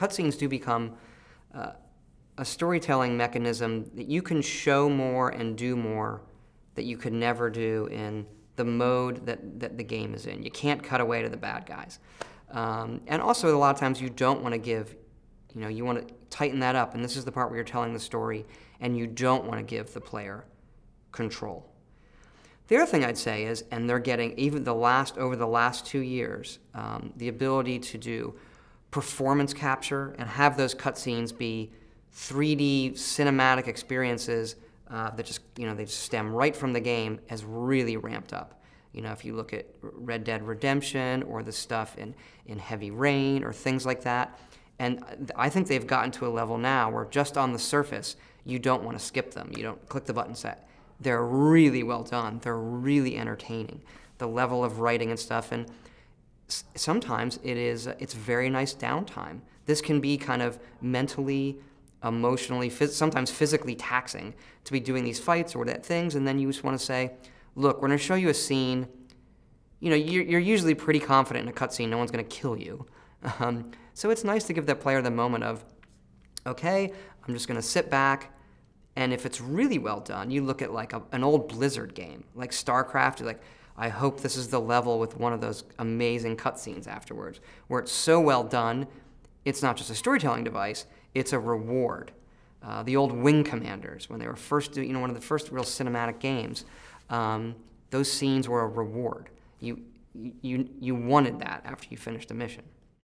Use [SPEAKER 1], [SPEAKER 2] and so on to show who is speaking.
[SPEAKER 1] cutscenes do become uh, a storytelling mechanism that you can show more and do more that you could never do in the mode that, that the game is in. You can't cut away to the bad guys. Um, and also, a lot of times you don't want to give, you know, you want to tighten that up. And this is the part where you're telling the story, and you don't want to give the player control. The other thing I'd say is, and they're getting even the last over the last two years, um, the ability to do performance capture and have those cutscenes be 3D cinematic experiences uh, that just you know they just stem right from the game has really ramped up. You know, if you look at Red Dead Redemption or the stuff in in Heavy Rain or things like that, and I think they've gotten to a level now where just on the surface you don't want to skip them. You don't click the button set they're really well done. They're really entertaining. The level of writing and stuff, and sometimes it is it's very nice downtime. This can be kind of mentally, emotionally, phys sometimes physically taxing to be doing these fights or that things, and then you just want to say, "Look, we're going to show you a scene." You know, you're, you're usually pretty confident in a cutscene. No one's going to kill you. Um, so it's nice to give that player the moment of, "Okay, I'm just going to sit back." And if it's really well done, you look at like a, an old Blizzard game, like StarCraft, like, I hope this is the level with one of those amazing cutscenes afterwards, where it's so well done, it's not just a storytelling device, it's a reward. Uh, the old Wing Commanders, when they were first, you know, one of the first real cinematic games, um, those scenes were a reward. You, you, you wanted that after you finished a mission.